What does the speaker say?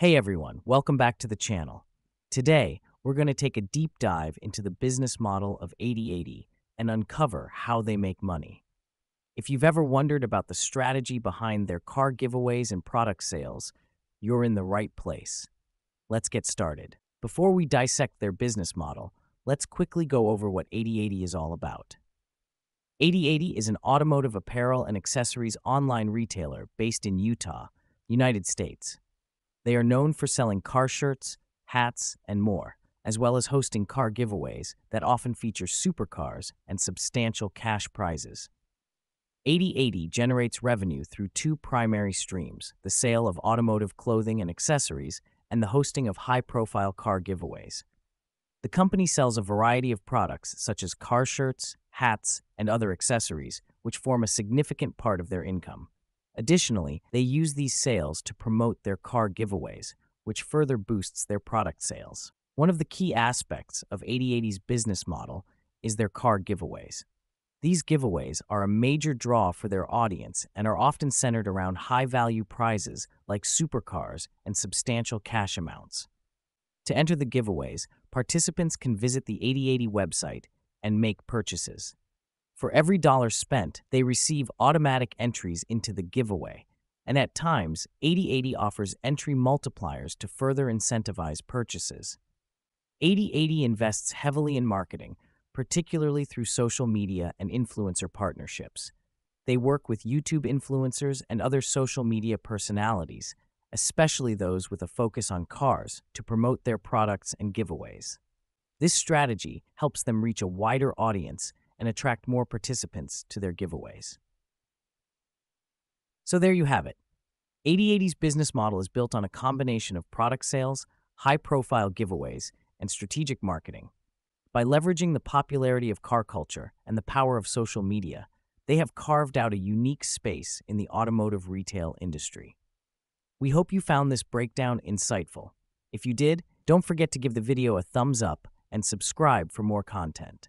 Hey everyone, welcome back to the channel. Today, we're going to take a deep dive into the business model of 80Eighty and uncover how they make money. If you've ever wondered about the strategy behind their car giveaways and product sales, you're in the right place. Let's get started. Before we dissect their business model, let's quickly go over what 80Eighty is all about. 80Eighty is an automotive apparel and accessories online retailer based in Utah, United States. They are known for selling car shirts, hats, and more, as well as hosting car giveaways that often feature supercars and substantial cash prizes. 80Eighty generates revenue through two primary streams the sale of automotive clothing and accessories, and the hosting of high profile car giveaways. The company sells a variety of products such as car shirts, hats, and other accessories, which form a significant part of their income. Additionally, they use these sales to promote their car giveaways, which further boosts their product sales. One of the key aspects of 80Eighty's business model is their car giveaways. These giveaways are a major draw for their audience and are often centered around high value prizes like supercars and substantial cash amounts. To enter the giveaways, participants can visit the 80Eighty website and make purchases. For every dollar spent, they receive automatic entries into the giveaway, and at times, 80Eighty offers entry multipliers to further incentivize purchases. 80Eighty invests heavily in marketing, particularly through social media and influencer partnerships. They work with YouTube influencers and other social media personalities, especially those with a focus on cars, to promote their products and giveaways. This strategy helps them reach a wider audience and attract more participants to their giveaways. So there you have it. 80Eighty's business model is built on a combination of product sales, high profile giveaways, and strategic marketing. By leveraging the popularity of car culture and the power of social media, they have carved out a unique space in the automotive retail industry. We hope you found this breakdown insightful. If you did, don't forget to give the video a thumbs up and subscribe for more content.